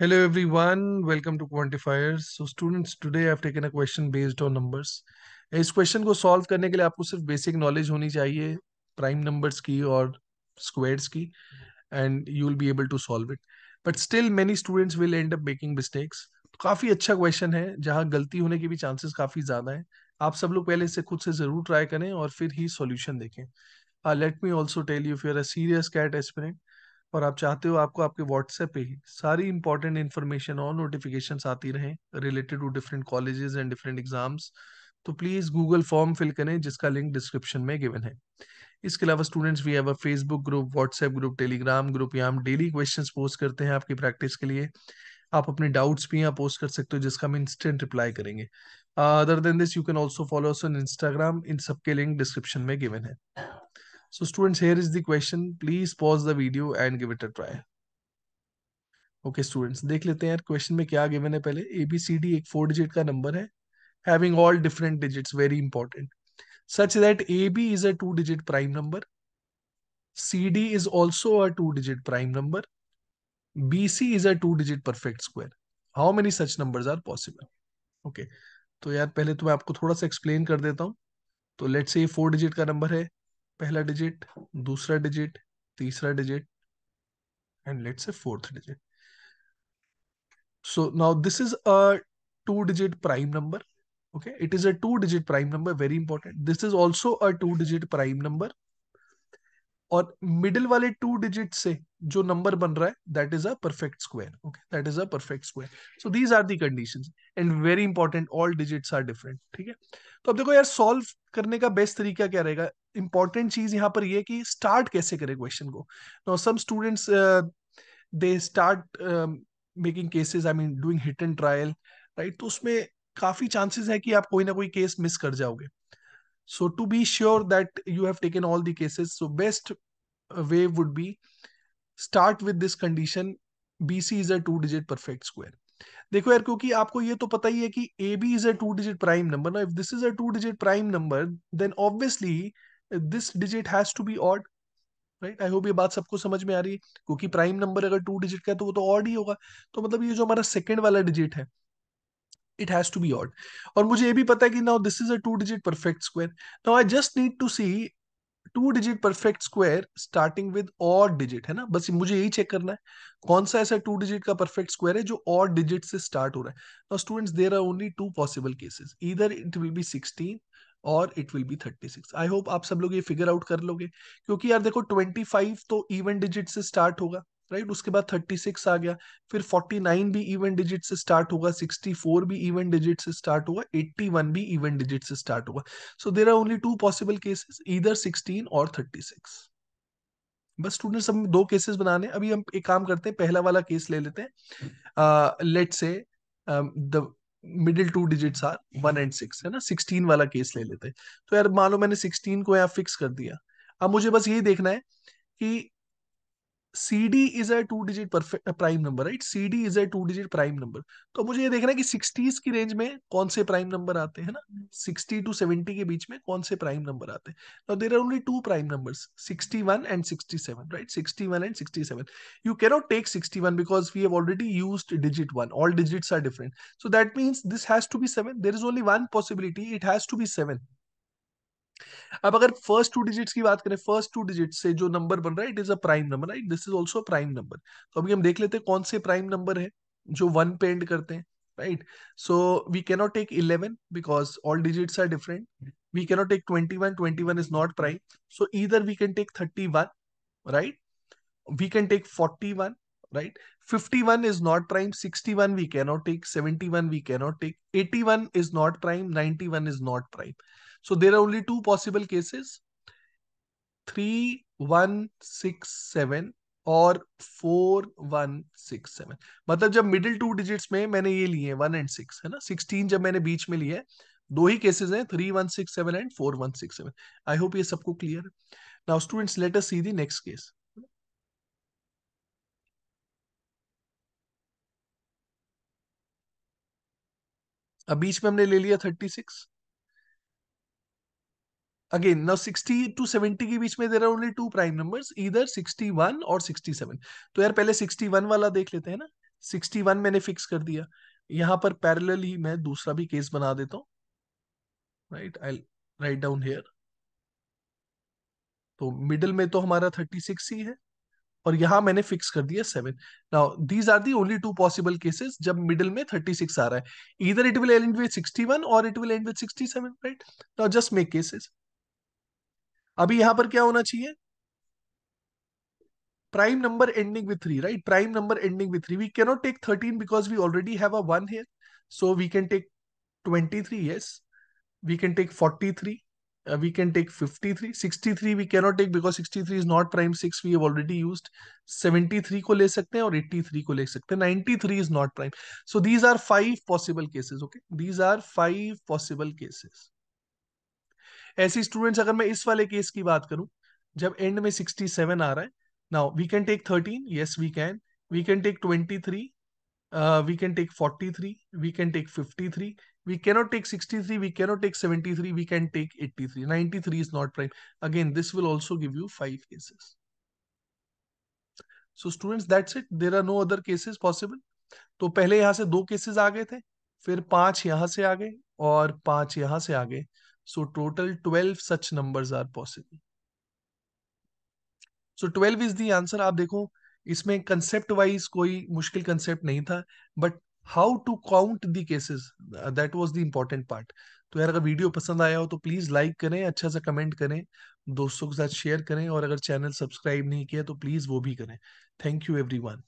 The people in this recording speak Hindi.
Hello everyone, welcome to Quantifiers. So students, today I've taken a question based on numbers. इस क्वेश्चन को सॉल्व करने के लिए आपको सिर्फ़ बेसिक नॉलेज होनी चाहिए प्राइम नंबर्स की और स्क्वायर्स की and you will be able to solve it but still many students will end up making mistakes काफ़ी अच्छा क्वेश्चन है जहाँ गलती होने के भी चांसेस काफ़ी ज़्यादा हैं। आप सब लोग पहले से खुद से ज़रूर ट्राई करें और फिर ही सॉल्यूशन देखें। Let me also tell you फिर अ सीरियस कैट एस्पिरेंट और आप चाहते हो आपको आपके व्हाट्सएप पे सारी इंपॉर्टेंट इन्फॉर्मेशन और नोटिफिकेशन आती रहें related to different colleges and different exams तो प्लीज़ गूगल फॉर्म फिल करें जिसका लिंक डिस्क्रिप्शन में गिवन है। इसके अलावा students we have a Facebook group WhatsApp group Telegram group यहाँ हम डेली क्वेश्चन पोस्ट करते हैं आपकी प्रैक्टिस के लिए। आप अपने डाउट्स भी यहाँ पोस्ट कर सकते हो जिसका हम इंस्टेंट रिप्लाई करेंगे। Other than this you can also follow on Instagram इन सबके लिंक डिस्क्रिप्शन में गिवन है। So students, here is the question. Please pause the video and give it a try. Okay students देख लेते हैं यार क्वेश्चन में क्या गिवन है पहले? ए बी सी डी एक फोर डिजिट का नंबर है। Having all different digits very important such that A B is a two digit prime number C D is also a two digit prime number B C is a two digit perfect square how many such numbers are possible okay तो यार पहले तो मैं आपको थोड़ा सा एक्सप्लेन कर देता हूँ। तो लेट्स से फोर डिजिट का नंबर है। पहला डिजिट दूसरा डिजिट तीसरा digit and let's say fourth digit so now this is a two digit prime number okay it is a two digit prime number very important this is also a two digit prime number और मिडिल वाले टू डिजिट से जो नंबर बन रहा है that is a perfect square okay that is a perfect square so these are the conditions and very important all digits are different ठीक है? तो अब देखो यार सॉल्व करने का बेस्ट तरीका क्या रहेगा? इंपॉर्टेंट चीज़ यहाँ पर ये कि स्टार्ट कैसे करें क्वेश्चन को? Now some students they start making cases I mean doing hit and trial right तो उसमें काफ़ी चांसेस है कि आप कोई ना कोई केस मिस कर जाओगे। So to be sure that you have taken all the cases, so best way would be start with this condition BC is a two digit perfect square. देखो यार क्योंकि आपको ये तो पता ही है कि A B is a two digit prime number ना if this is a two digit prime number then obviously this digit has to be odd right I hope ये बात सबको समझ में आ रही है क्योंकि प्राइम नंबर अगर टू डिजिट का है तो वो तो ऑड ही होगा। तो मतलब ये जो हमारा सेकंड वाला डिजिट है it has to be odd. और मुझे ये भी पता है कि now this is a two digit perfect square. Now I just need to see two digit perfect square starting with odd digit है ना? बस मुझे यही चेक करना है, कौन सा ऐसा टू डिजिट का परफेक्ट स्क्वायर है जो और डिजिट से स्टार्ट हो रहा है। Now students there are only two possible cases either it will be 16 और it will be 36 I hope आप सब लोग ये फिगर आउट कर लोगे, क्योंकि यार देखो 25 तो इवन डिजिट से स्टार्ट होगा। राइट? उसके बाद 36 आ गया, फिर 49 भी इवन डिजिट से स्टार्ट होगा 64 भी इवन डिजिट से स्टार्ट होगा 81 भी इवन डिजिट से स्टार्ट होगा so there are only two possible cases either 16 और 36 बस स्टूडेंट्स हम दो केसेस बनाने अभी हम एक काम करते हैं, पहला वाला केस ले लेते हैं। Let say the middle two digits are one and six है ना? सिक्सटीन वाला केस ले लेते हैं। तो यार, मान लो मैंने सिक्सटीन को यहाँ फिक्स कर दिया। अब मुझे बस यही देखना है कि CD is a two digit perfect prime number right CD is a two digit prime number तो मुझे ये देखना है कि सिक्सटीज की रेंज में कौन से प्राइम नंबर आते हैं ना? सिक्सटी टू सेवेंटी के बीच में कौन से प्राइम नंबर आते हैं? There are only two prime numbers sixty one and sixty seven right sixty one and sixty seven you cannot take sixty one because we have already used digit one all digits are different so that means this has to be seven there is only one possibility it has to be seven अब अगर फ़र्स्ट टू डिजिट्स की बात करें फ़र्स्ट टू डिजिट से जो नंबर बन रहा है it is a prime number right this is also prime number तो अभी हम देख लेते हैं कौन से प्राइम नंबर है जो वन पे एंड करते हैं right so we cannot take eleven because all digits are different we cannot take twenty one twenty one is not prime so इधर we can take thirty one right we can take forty one right fifty one is not prime sixty one we cannot take seventy one we cannot take eighty one is not so, there are only two possible cases. 3167 और 4167 मतलब जब मिडिल टू डिजिट्स में मैंने ये लिए वन एंड सिक्स है ना? 16 जब मैंने बीच में लिए है दो ही केसेस हैं 3167 एंड 4167 आई होप ये सबको क्लियर है now students let us see the next case अब बीच में हमने ले लिया 36 अगेन नाउ 60 टू 70 के बीच में there are only two prime numbers इधर 61 और 67 तो यार पहले 61 वाला देख लेते हैं ना। 61 मैंने फिक्स कर दिया। यहाँ पर पैरल ही मैं दूसरा भी केस बना देता हूँ। Right I write down here तो मिडिल में तो हमारा 36 ही है। और यहाँ मैंने फिक्स कर दिया seven now these are the only two possible cases जब मिडिल में 36 आ रहा है। इधर इट विल एंड विद 61 और it will end with 67 right now just make cases अभी यहाँ पर क्या होना चाहिए prime number ending with 3 right prime number ending with 3 we cannot take 13 because we already have a 1 here so we can take 23 yes we can take 43 uh, we can take 53 63 we cannot take because 63 is not prime 6 we have already used 73 को ले सकते हैं और 83 को ले सकते हैं 93 is not prime so these are five possible cases okay these are five possible cases ऐसी स्टूडेंट्स अगर मैं इस वाले केस की बात करूँ, जब एंड में 67 आ रहा है now we can take 13 yes we can we can take 23 three we can take 43 three we can take 53 three we cannot take 63 three we cannot take 73 three we can take 83 93 three is not prime again this will also give you five cases so students that's it there are no other cases possible तो पहले यहाँ से दो केसेस आ गए थे, फिर पाँच यहाँ से आ गए और पाँच यहाँ से आ गए। So total twelve such numbers are possible so twelve is the answer आप देखो, इसमें कंसेप्ट वाइज कोई मुश्किल कंसेप्ट नहीं था but how to count the cases that was the important part तो यार अगर वीडियो पसंद आया हो तो प्लीज़ लाइक करें अच्छा सा कमेंट करें, दोस्तों के साथ शेयर करें और अगर चैनल सब्सक्राइब नहीं किया तो प्लीज़ वो भी करें. Thank you everyone